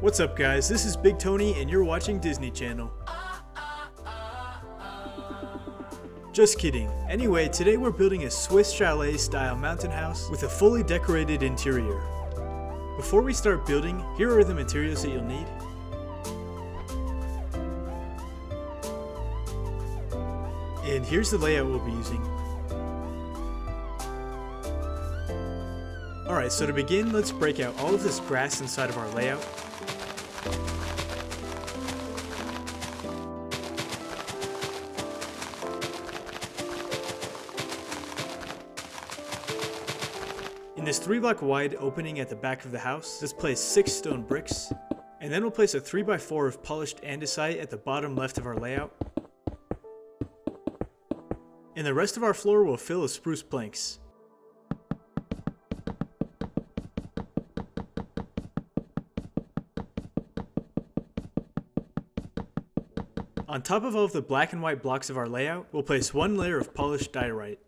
What's up guys, this is Big Tony and you're watching Disney Channel. Just kidding. Anyway, today we're building a Swiss chalet style mountain house with a fully decorated interior. Before we start building, here are the materials that you'll need. And here's the layout we'll be using. Alright, so to begin, let's break out all of this grass inside of our layout. In this 3 block wide opening at the back of the house, let's place 6 stone bricks, and then we'll place a 3x4 of polished andesite at the bottom left of our layout. And the rest of our floor will fill with spruce planks. On top of all of the black and white blocks of our layout, we'll place one layer of polished diorite.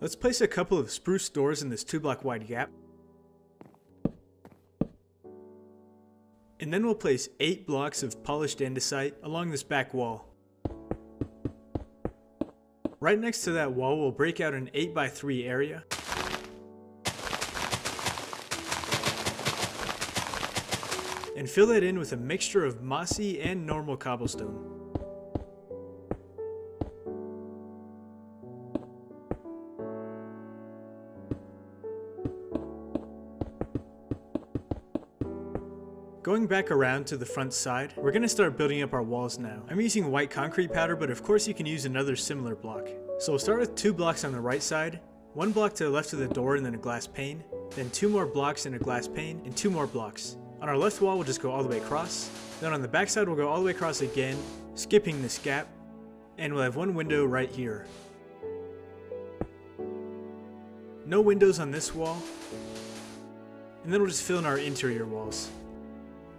Let's place a couple of spruce doors in this 2 block wide gap. And then we'll place 8 blocks of polished andesite along this back wall. Right next to that wall we'll break out an 8x3 area. And fill that in with a mixture of mossy and normal cobblestone. Going back around to the front side, we're going to start building up our walls now. I'm using white concrete powder, but of course you can use another similar block. So we'll start with two blocks on the right side, one block to the left of the door and then a glass pane, then two more blocks and a glass pane, and two more blocks. On our left wall we'll just go all the way across, then on the back side we'll go all the way across again, skipping this gap, and we'll have one window right here. No windows on this wall, and then we'll just fill in our interior walls.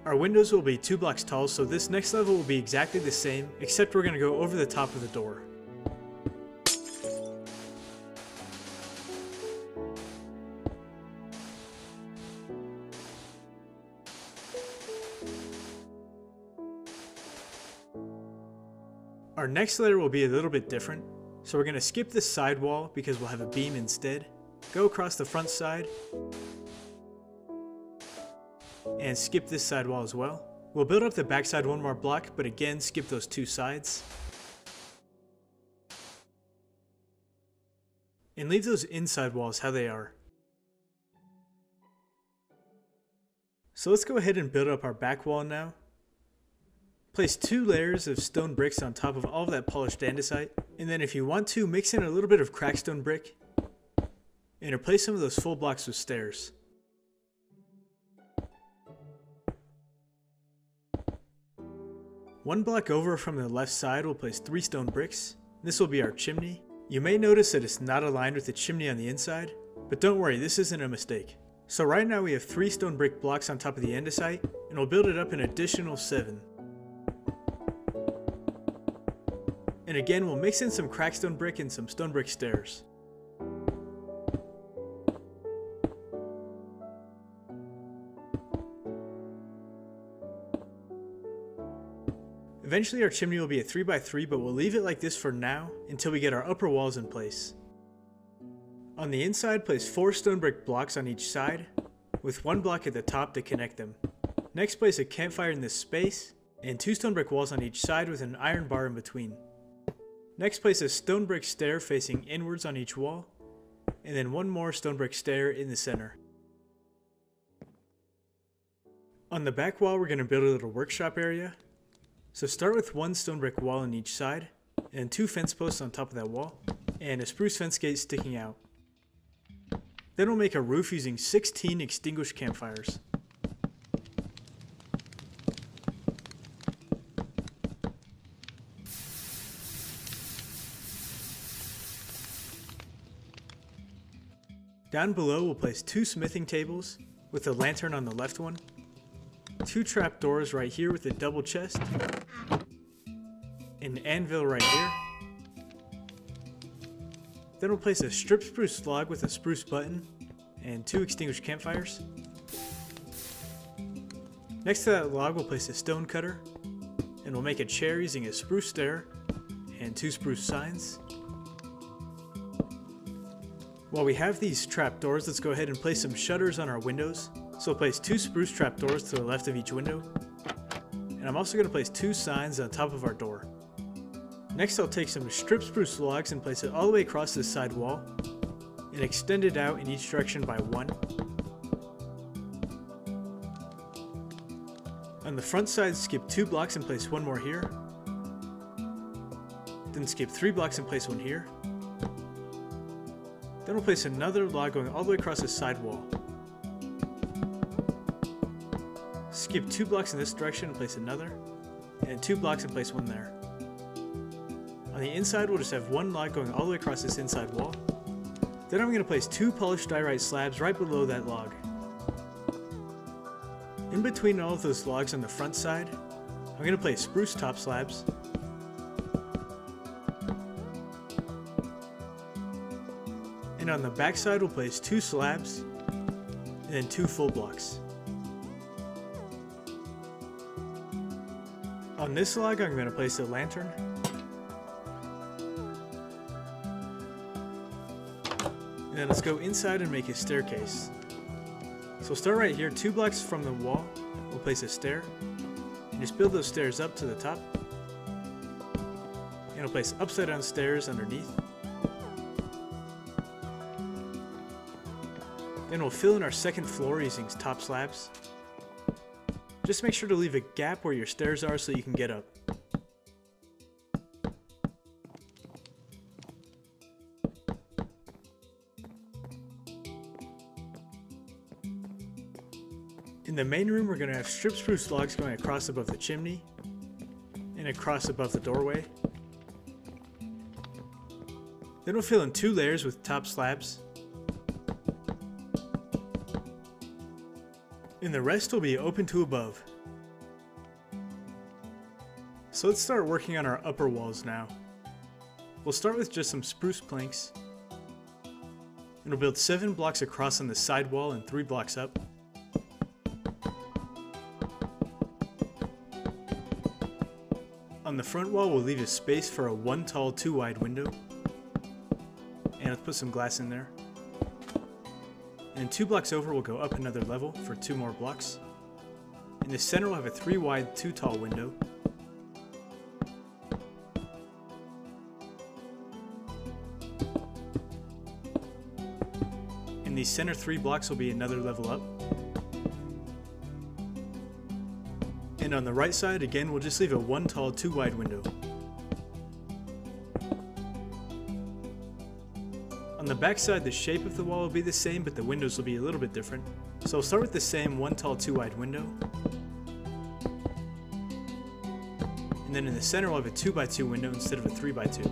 Our windows will be 2 blocks tall, so this next level will be exactly the same, except we're going to go over the top of the door. Next layer will be a little bit different, so we're going to skip this side wall because we'll have a beam instead, go across the front side, and skip this side wall as well. We'll build up the backside one more block, but again skip those two sides. And leave those inside walls how they are. So let's go ahead and build up our back wall now. Place two layers of stone bricks on top of all of that polished andesite, and then if you want to, mix in a little bit of cracked stone brick, and replace some of those full blocks with stairs. One block over from the left side we'll place three stone bricks. This will be our chimney. You may notice that it's not aligned with the chimney on the inside, but don't worry, this isn't a mistake. So right now we have three stone brick blocks on top of the andesite, and we'll build it up an additional seven. And again, we'll mix in some cracked stone brick and some stone brick stairs. Eventually our chimney will be a 3x3 but we'll leave it like this for now until we get our upper walls in place. On the inside place 4 stone brick blocks on each side with one block at the top to connect them. Next place a campfire in this space and 2 stone brick walls on each side with an iron bar in between. Next place a stone brick stair facing inwards on each wall and then one more stone brick stair in the center. On the back wall we're going to build a little workshop area so start with one stone brick wall on each side, and two fence posts on top of that wall, and a spruce fence gate sticking out. Then we'll make a roof using 16 extinguished campfires. Down below we'll place two smithing tables, with a lantern on the left one, two trap doors right here with a double chest, an anvil right here, Then we'll place a strip spruce log with a spruce button and two extinguished campfires. Next to that log, we'll place a stone cutter and we'll make a chair using a spruce stair and two spruce signs. While we have these trapdoors, let's go ahead and place some shutters on our windows. So we'll place two spruce trapdoors to the left of each window. And I'm also going to place two signs on top of our door. Next I'll take some strip spruce logs and place it all the way across this side wall and extend it out in each direction by one. On the front side, skip two blocks and place one more here. Then skip three blocks and place one here. Then we'll place another log going all the way across the side wall. Skip two blocks in this direction and place another, and two blocks and place one there. On the inside, we'll just have one log going all the way across this inside wall. Then I'm going to place two polished diorite slabs right below that log. In between all of those logs on the front side, I'm going to place spruce top slabs And on the back side, we'll place two slabs and then two full blocks. On this log, I'm going to place a lantern. And then let's go inside and make a staircase. So we'll start right here, two blocks from the wall, we'll place a stair. And just build those stairs up to the top. And we'll place upside down stairs underneath. Then we'll fill in our second floor using top slabs. Just make sure to leave a gap where your stairs are so you can get up. In the main room, we're going to have strip spruce logs going across above the chimney and across above the doorway. Then we'll fill in two layers with top slabs and the rest will be open to above. So let's start working on our upper walls now. We'll start with just some spruce planks, and we'll build 7 blocks across on the side wall and 3 blocks up. On the front wall we'll leave a space for a 1 tall 2 wide window, and let's put some glass in there. And two blocks over, we'll go up another level for two more blocks. In the center, we'll have a three wide, two tall window. In the center three blocks will be another level up. And on the right side, again, we'll just leave a one tall, two wide window. On the back side, the shape of the wall will be the same, but the windows will be a little bit different. So I'll start with the same one tall, two wide window. And then in the center, we'll have a 2 by 2 window instead of a 3 by 2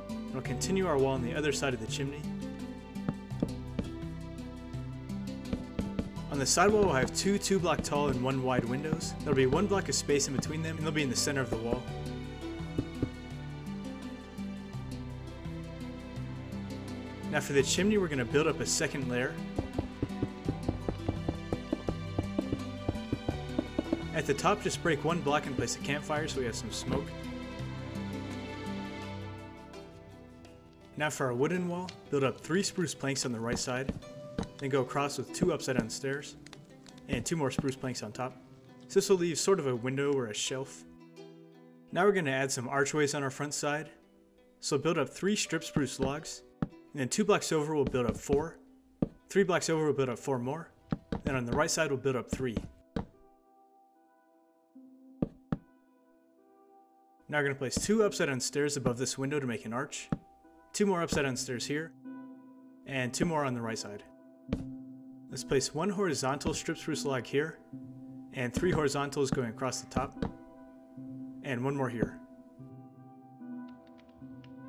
And we'll continue our wall on the other side of the chimney. The sidewall we'll have two 2 block tall and 1 wide windows. There'll be 1 block of space in between them, and they'll be in the center of the wall. Now for the chimney, we're going to build up a second layer. At the top, just break one block and place a campfire so we have some smoke. Now for our wooden wall, build up three spruce planks on the right side, then go across with two upside down stairs, and two more spruce planks on top. So this will leave sort of a window or a shelf. Now we're going to add some archways on our front side. So build up three strip spruce logs, and then two blocks over we'll build up four. Three blocks over we'll build up four more. and on the right side we'll build up three. Now we're going to place two upside down stairs above this window to make an arch. Two more upside down stairs here, and two more on the right side. Let's place one horizontal strip spruce log here, and three horizontals going across the top, and one more here.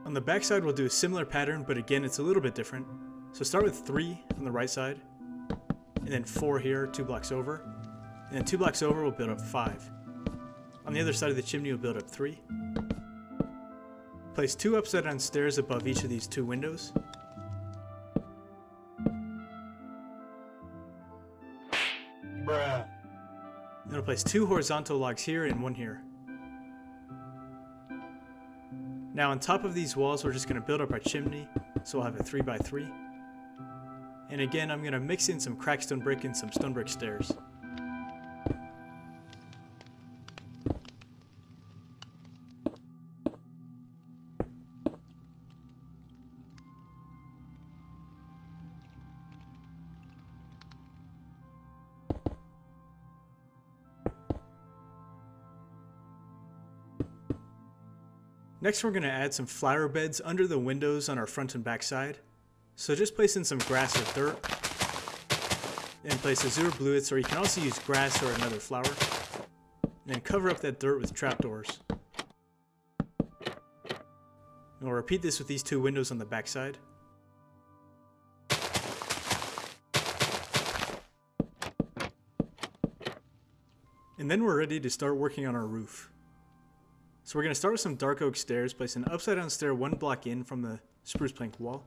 On the back side, we'll do a similar pattern, but again, it's a little bit different. So start with three on the right side, and then four here, two blocks over. And then two blocks over, we'll build up five. On the other side of the chimney, we'll build up three. Place two upside down stairs above each of these two windows. We'll place two horizontal logs here and one here. Now on top of these walls, we're just going to build up our chimney, so we'll have a 3x3. And again, I'm going to mix in some cracked stone brick and some stone brick stairs. Next we're going to add some flower beds under the windows on our front and back side. So just place in some grass or dirt, and place azure bluets or you can also use grass or another flower. And cover up that dirt with trapdoors. And we'll repeat this with these two windows on the back side. And then we're ready to start working on our roof. So we're going to start with some dark oak stairs, place an upside down stair one block in from the spruce plank wall,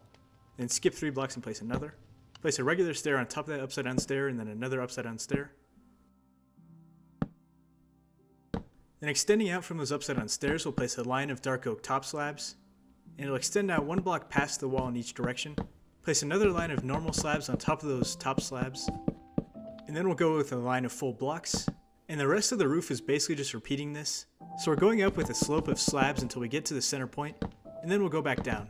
then skip three blocks and place another. Place a regular stair on top of that upside down stair and then another upside down stair. Then extending out from those upside down stairs, we'll place a line of dark oak top slabs, and it'll extend out one block past the wall in each direction. Place another line of normal slabs on top of those top slabs, and then we'll go with a line of full blocks, and the rest of the roof is basically just repeating this. So we're going up with a slope of slabs until we get to the center point, and then we'll go back down.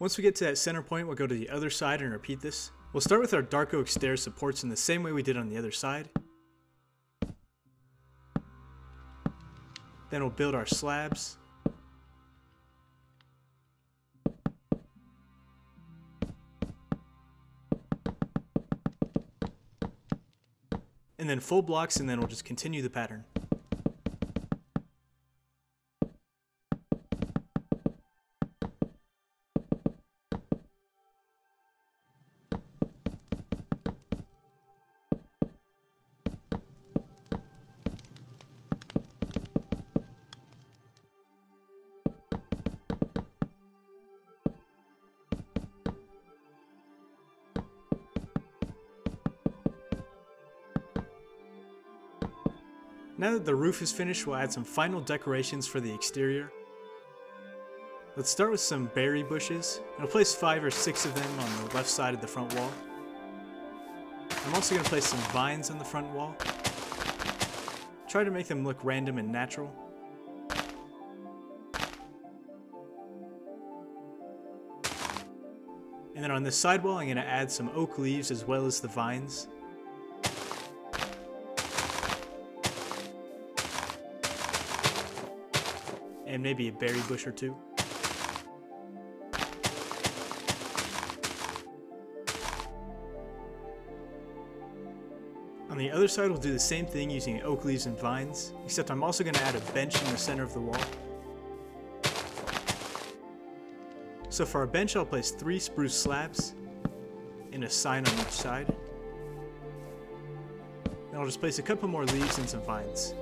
Once we get to that center point, we'll go to the other side and repeat this. We'll start with our dark oak stair supports in the same way we did on the other side. Then we'll build our slabs. And then full blocks and then we'll just continue the pattern. Now that the roof is finished, we'll add some final decorations for the exterior. Let's start with some berry bushes. I'll place five or six of them on the left side of the front wall. I'm also going to place some vines on the front wall. Try to make them look random and natural. And then on this side wall, I'm going to add some oak leaves as well as the vines. And maybe a berry bush or two. On the other side, we'll do the same thing using oak leaves and vines, except I'm also going to add a bench in the center of the wall. So for our bench, I'll place three spruce slabs and a sign on each side. Then I'll just place a couple more leaves and some vines.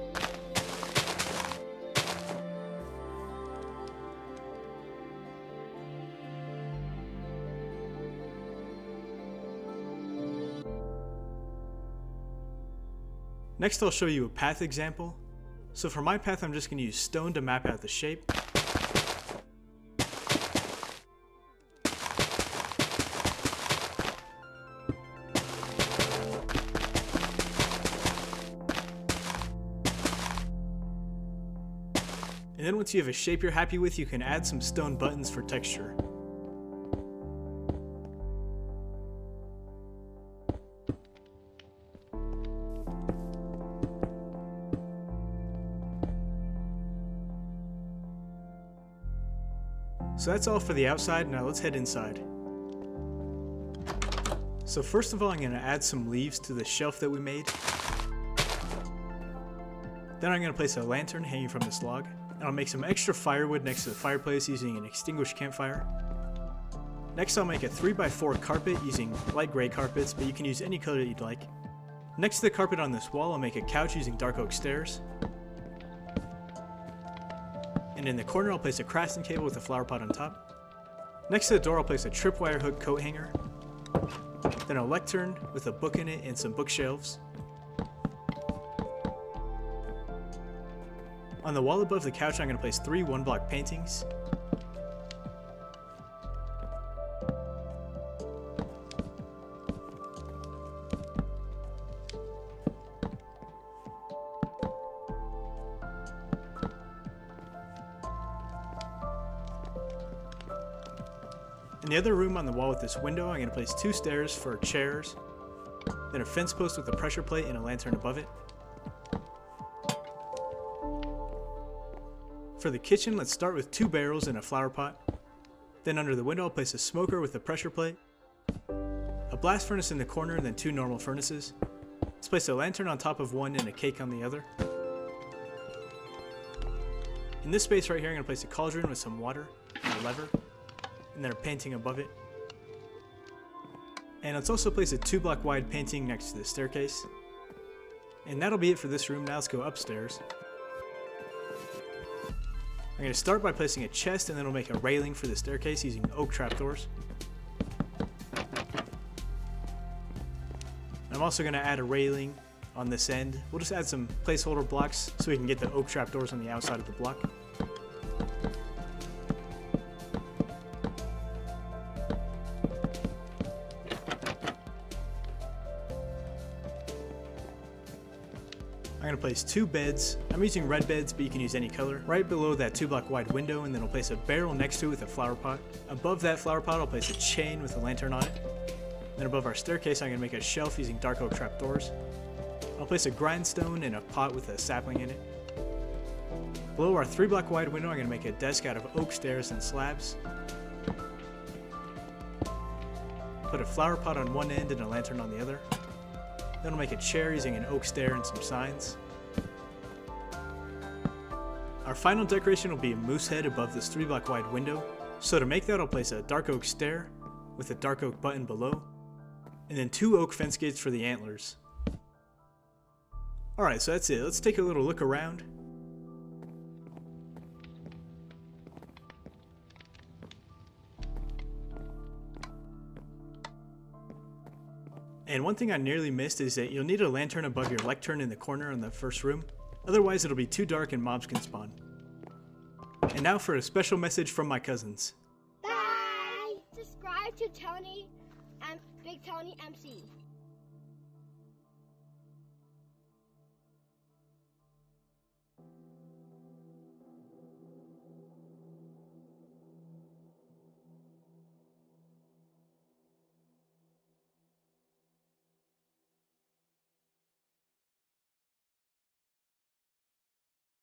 Next I'll show you a path example. So for my path I'm just going to use stone to map out the shape. And then once you have a shape you're happy with, you can add some stone buttons for texture. So that's all for the outside, now let's head inside. So first of all, I'm going to add some leaves to the shelf that we made. Then I'm going to place a lantern hanging from this log, and I'll make some extra firewood next to the fireplace using an extinguished campfire. Next I'll make a 3x4 carpet using light gray carpets, but you can use any color that you'd like. Next to the carpet on this wall I'll make a couch using dark oak stairs. And in the corner I'll place a crafting table with a flower pot on top. Next to the door I'll place a tripwire hook coat hanger. Then a lectern with a book in it and some bookshelves. On the wall above the couch I'm going to place three one block paintings. In the other room on the wall with this window, I'm going to place two stairs for chairs, then a fence post with a pressure plate and a lantern above it. For the kitchen, let's start with two barrels and a flower pot. Then under the window, I'll place a smoker with a pressure plate, a blast furnace in the corner, and then two normal furnaces. Let's place a lantern on top of one and a cake on the other. In this space right here, I'm going to place a cauldron with some water and a lever and then a painting above it. And let's also place a two block wide painting next to the staircase. And that'll be it for this room. Now let's go upstairs. I'm going to start by placing a chest and then we'll make a railing for the staircase using oak trapdoors. I'm also going to add a railing on this end. We'll just add some placeholder blocks so we can get the oak trapdoors on the outside of the block. Place two beds. I'm using red beds, but you can use any color. Right below that two block wide window, and then I'll place a barrel next to it with a flower pot. Above that flower pot, I'll place a chain with a lantern on it. Then above our staircase, I'm going to make a shelf using dark oak trapdoors. I'll place a grindstone and a pot with a sapling in it. Below our three block wide window, I'm going to make a desk out of oak stairs and slabs. Put a flower pot on one end and a lantern on the other. Then I'll make a chair using an oak stair and some signs. Our final decoration will be a moose head above this 3 block wide window. So to make that I'll place a dark oak stair with a dark oak button below, and then two oak fence gates for the antlers. Alright, so that's it. Let's take a little look around. And one thing I nearly missed is that you'll need a lantern above your lectern in the corner in the first room. Otherwise it'll be too dark and mobs can spawn. And now for a special message from my cousins. Bye! Subscribe to Tony, um, Big Tony MC.